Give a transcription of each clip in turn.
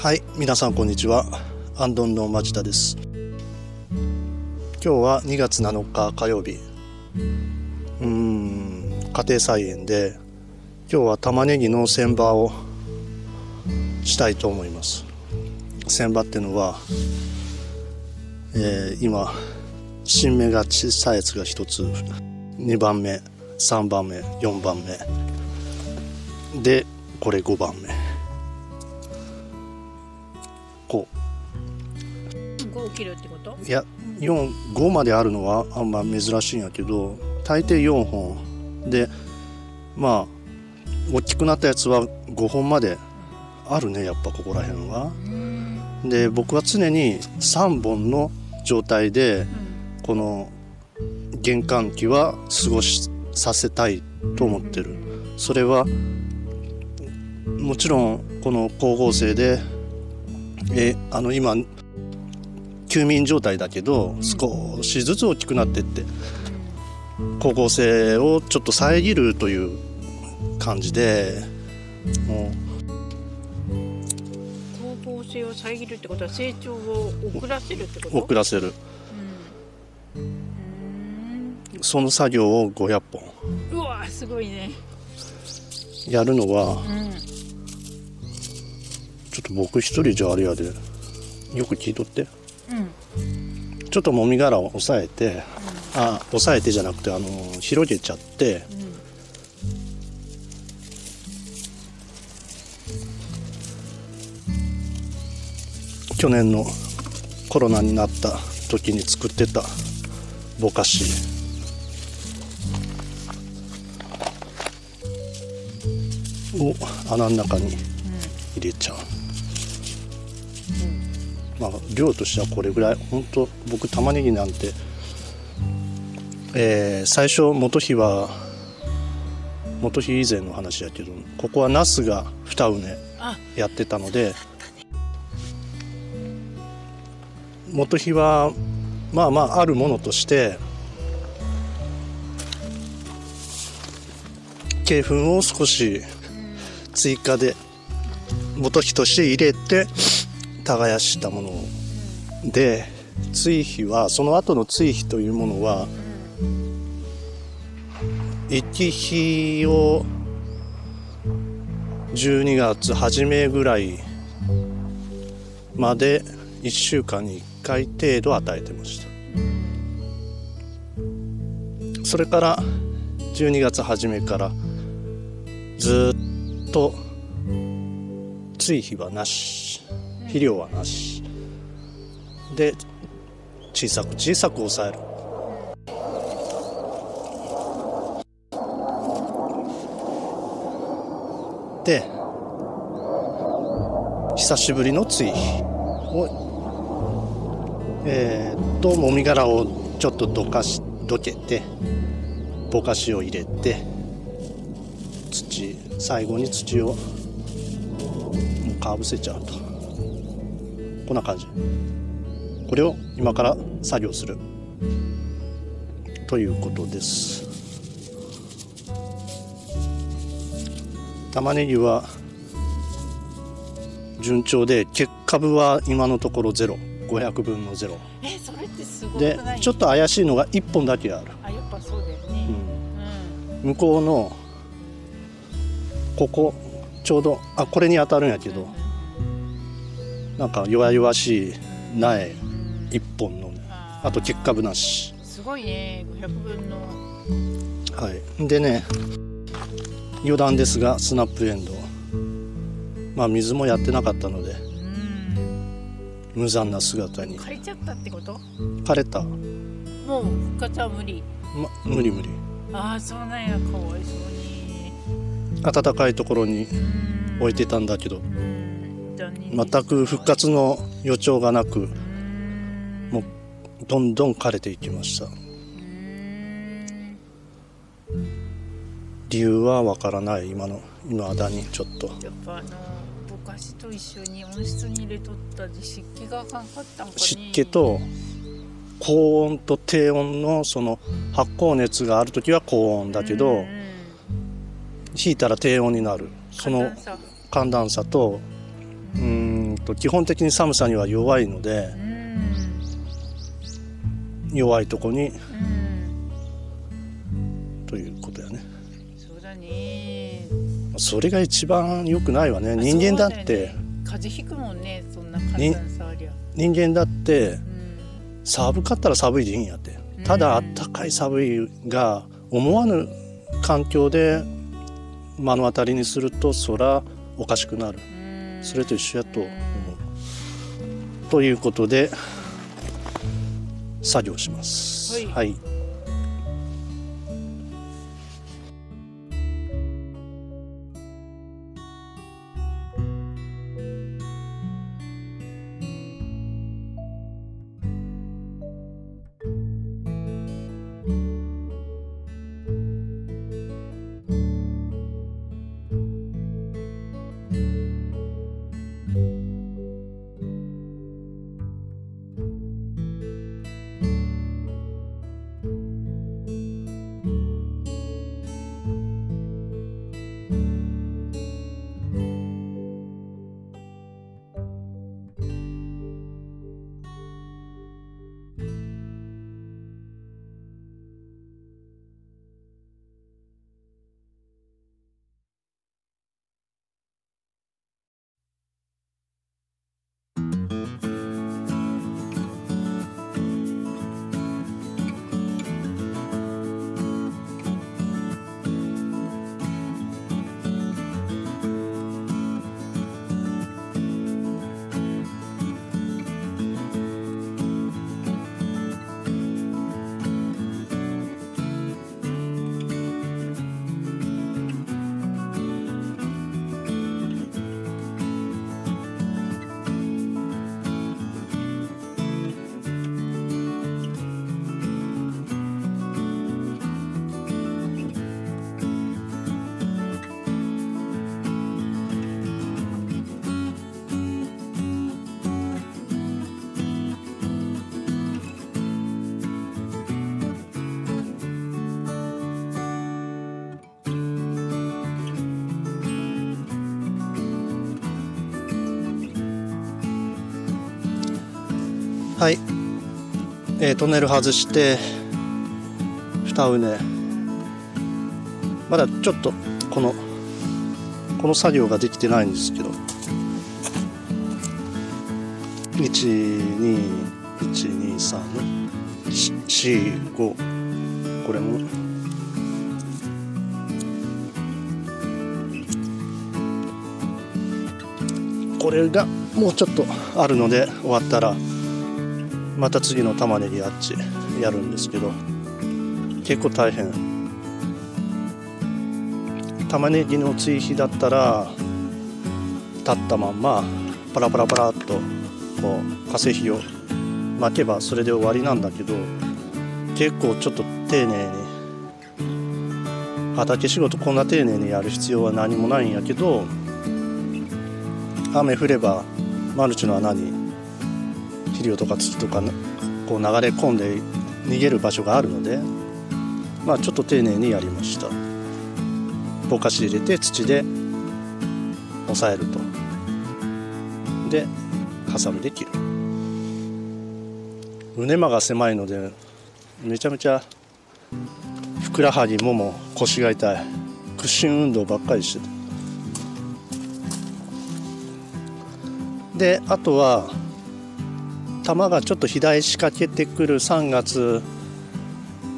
はい皆さんこんにちは。アンドンの町田です。今日は2月7日火曜日。うん家庭菜園で今日は玉ねぎの千葉をしたいと思います。千葉っていうのは、えー今新芽が小さいやつが1つ2番目3番目4番目。でこれ5番目。こ5切るってこと？ういや45まであるのはあんま珍しいんやけど大抵4本。でまあ大きくなったやつは5本まであるねやっぱここら辺は。で僕は常に3本の状態でこの玄関期は過ごしさせたいと思ってる。それはもちろんこの光合成でえあの今休眠状態だけど少しずつ大きくなってって光合成をちょっと遮るという感じでも光合成を遮るってことは成長を遅らせるってこと？う遅らせる。うん。うんその作業を500本。うわすごいね。やるのはうん僕一人じゃあれやで。よく聞いとって。うん。ちょっともみ殻を押さえてあ押さえてじゃなくてあの広げちゃって。うん去年のコロナになった時に作ってたぼかし。を穴の中に入れちゃう、まあ量としてはこれぐらい。本当僕玉ねぎなんてえー最初元日は元日以前の話やけどここはナスが2畝あ。やってたので元日はまあまああるものとして鶏粉を少し追加で元日として入れて耕したもので追肥はその後の追肥というものは一肥を12月初めぐらいまで1週間に1回程度与えてました。それから12月初めからずっと追肥はなし。肥料はなし。で小さく小さく抑える。で久しぶりの追肥をえー、ともみ殻をちょっとどかしどけてぼかしを入れて土最後に土をかぶせちゃうと。こんな感じ。これを今から作業する。ということです。玉ねぎは順調で結株は今のところゼロ。500分のゼロ。えそれってすごくでちょっと怪しいのが1本だけある、あやっぱそうだよね。うん。向こうのここちょうどあこれに当たるんやけどなんか弱々しい苗1本のああと結株なし。すごいね500分の。はい。でね余談ですがスナップエンド。ウまあ水もやってなかったのでうん。無残な姿に。枯れちゃったってこと？枯れた、もう復活は無理？ま、無理無理。ああそうなんや。かわいそうに。暖かいところにうん置いてたんだけど全く復活の予兆がなくうんもうどんどん枯れていきました。うん理由はわからない今の今だにちょっと。やっぱあのぼかしと一緒に温室に入れとったで湿気があかんかったんかね。湿気と高温と低温のその発酵熱がある時は高温だけど、引いたら低温になる。その寒暖差とうんと基本的に寒さには弱いのでうん弱いとこにうんということやね。そうだねそれが一番良くないわね。あ人間だって風邪ひくもんねそんな簡単さありゃ人間だってうん。寒かったら寒いでいいんやって。ただあったかい寒いが思わぬ環境で目の当たりにするとそらおかしくなる。うんそれと一緒やと思う。ということで作業します。はい。はい はい、えートンネル外して二畝まだちょっとこのこの作業ができてないんですけど1212345これも。これがもうちょっとあるので終わったらまた次の玉ねぎあっちやるんですけど結構大変。玉ねぎの追肥だったら立ったまんまパラパラパラっとこう化成肥を巻けばそれで終わりなんだけど結構ちょっと丁寧に畑仕事こんな丁寧にやる必要は何もないんやけど雨降ればマルチの穴に肥料とか土とかこう流れ込んで逃げる場所があるのでまあちょっと丁寧にやりました。ぼかし入れて土で押さえると。でハサミで切る。胸間が狭いのでめちゃめちゃふくらはぎもも腰が痛い。屈伸運動ばっかりしてたであとは玉がちょっと肥大しかけてくる3月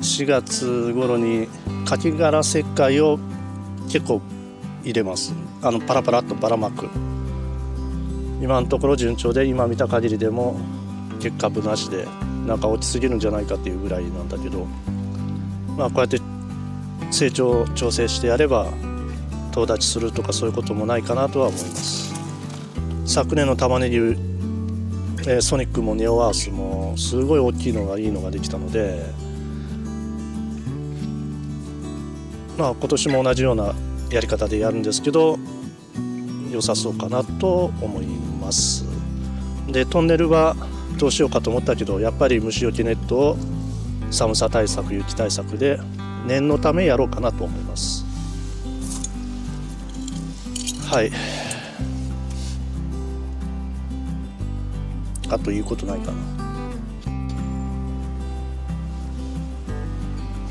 4月頃にカキ殻石灰を結構入れます。あのパラパラっとばらまく。今のところ順調で今見た限りでも結果ぶなしでなんか落ちすぎるんじゃないかっていうぐらいなんだけど。まあこうやって成長調整してやればとう立ちするとかそういうこともないかなとは思います。昨年の玉ねぎ、えーソニックもネオアースもすごい大きいのがいいのができたのでまあ今年も同じようなやり方でやるんですけど良さそうかなと思います。でトンネルはどうしようかと思ったけどやっぱり虫除けネットを寒さ対策雪対策で念のためやろうかなと思います。はい。あということないかな。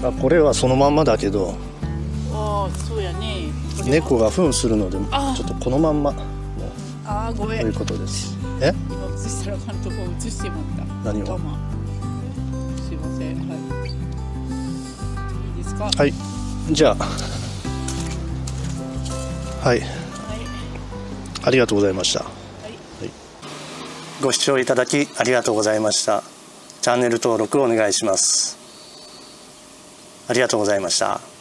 あこれはそのまんまだけどああそうやね。猫が糞するのであちょっとこのまんまああごめということです。え？今映したら監督を映してもらった。何を？すいません。はい。いいですか？はい、はいじゃあ。はい。ありがとうございました。はいご視聴いただきありがとうございました。チャンネル登録お願いします。ありがとうございました。